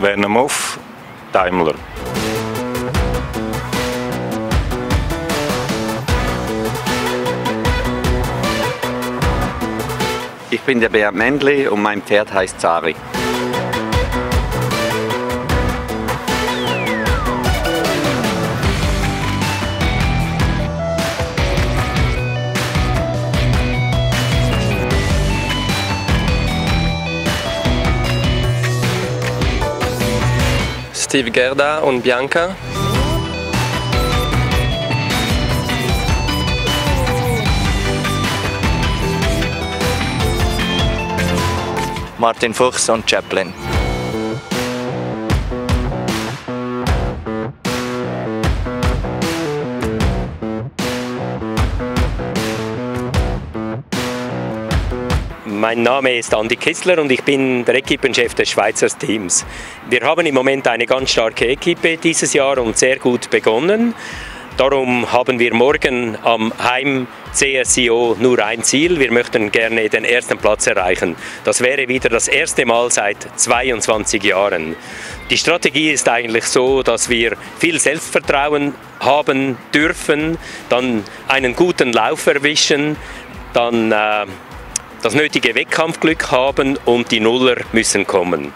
Werner Muff, Daimler. Ich bin der Bernd Mendli und mein Pferd heißt Zari. Steve Gerda und Bianca. Martin Fuchs und Chaplin. Mein Name ist Andi Kissler und ich bin der Equipenchef des Schweizer Teams. Wir haben im Moment eine ganz starke Equipe dieses Jahr und sehr gut begonnen. Darum haben wir morgen am Heim CSIO nur ein Ziel. Wir möchten gerne den ersten Platz erreichen. Das wäre wieder das erste Mal seit 22 Jahren. Die Strategie ist eigentlich so, dass wir viel Selbstvertrauen haben dürfen, dann einen guten Lauf erwischen, dann äh, das nötige Wettkampfglück haben und die Nuller müssen kommen.